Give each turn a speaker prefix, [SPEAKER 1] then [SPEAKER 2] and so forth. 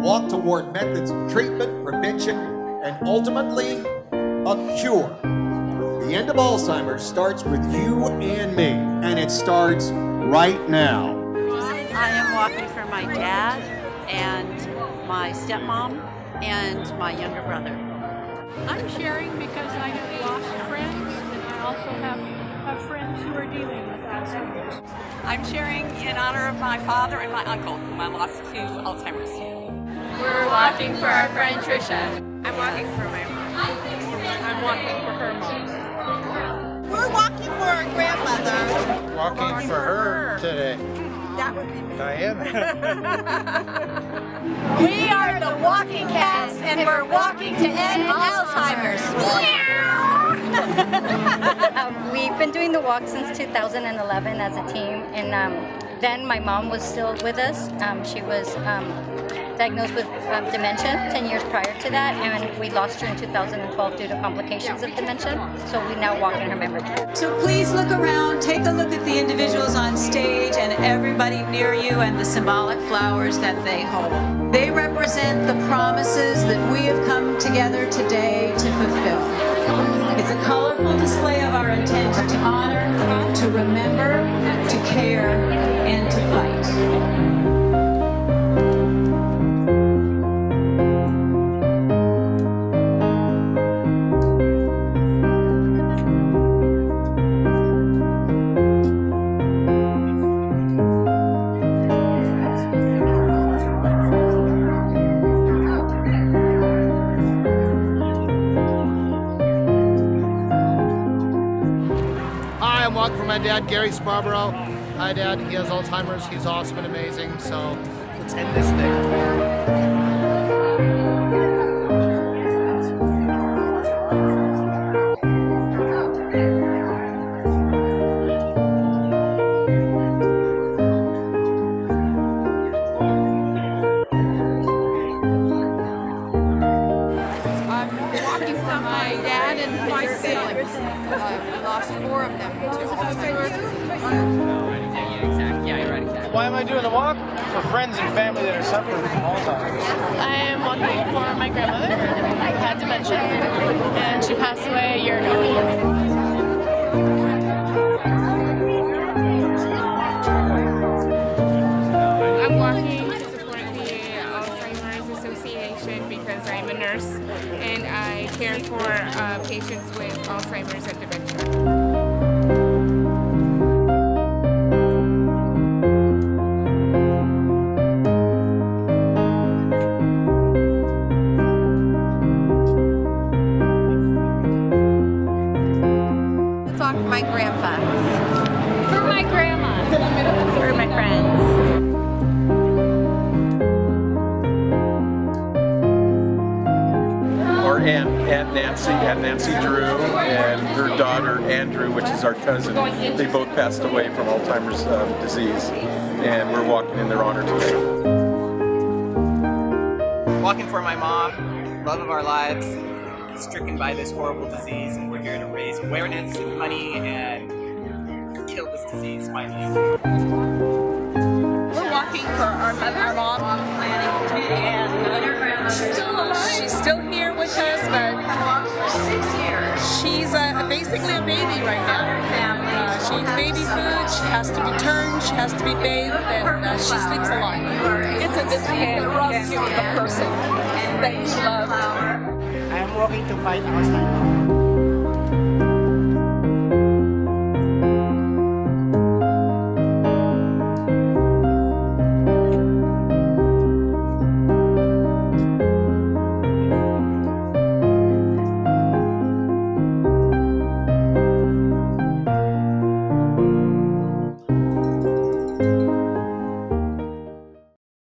[SPEAKER 1] walk toward methods of treatment, prevention, and ultimately a cure. The end of Alzheimer's starts with you and me, and it starts right now.
[SPEAKER 2] I am walking for my dad and my stepmom and my younger brother.
[SPEAKER 3] I'm sharing because I have lost friends and I also have, have friends who are dealing with Alzheimer's.
[SPEAKER 4] I'm sharing in honor of my father and my uncle, whom I lost to Alzheimer's.
[SPEAKER 5] We're walking for our friend Trisha.
[SPEAKER 6] I'm walking for my mom.
[SPEAKER 3] I'm walking for her mom.
[SPEAKER 7] We're walking for our grandmother.
[SPEAKER 8] Walking, walking for, for her, her today.
[SPEAKER 7] That would be me.
[SPEAKER 8] Diana.
[SPEAKER 9] we are the Walking Cats, and we're walking to end Alzheimer's.
[SPEAKER 10] um, we've been doing the walk since 2011 as a team, and um, then my mom was still with us. Um, she was um, diagnosed with um, dementia 10 years prior to that, and we lost her in 2012 due to complications of dementia. So we now walk in her memory.
[SPEAKER 11] So please look around, take a look at the individuals on stage and everybody near you and the symbolic flowers that they hold. They represent the promises that we have come together today to fulfill. It's a colorful display of our intent to honor, to remember, to care.
[SPEAKER 12] I'm walking for my dad, Gary Scarborough. Hi, Dad. He has Alzheimer's. He's awesome and amazing. So let's end this thing.
[SPEAKER 3] Uh, we lost four of them to Alzheimer's.
[SPEAKER 8] Why am I doing the walk? For friends and family that are suffering from Alzheimer's.
[SPEAKER 5] I am walking for my grandmother who had dementia and she passed away a year ago.
[SPEAKER 6] I'm a nurse and I care for uh, patients with Alzheimer's and dementia.
[SPEAKER 13] Our aunt, Aunt Nancy, Aunt Nancy Drew, and her daughter Andrew, which is our cousin. They both passed away from Alzheimer's um, disease, and we're walking in their honor today.
[SPEAKER 14] Walking for my mom, love of our lives, stricken by this horrible disease, and we're here to raise awareness and money and kill this disease finally.
[SPEAKER 4] We're walking for our, mother, our mom, she has to be turned, she has to be bathed, and uh, she sleeps a lot. It's a disease that robs you of the person that you love.
[SPEAKER 15] I am walking to fight Alzheimer's.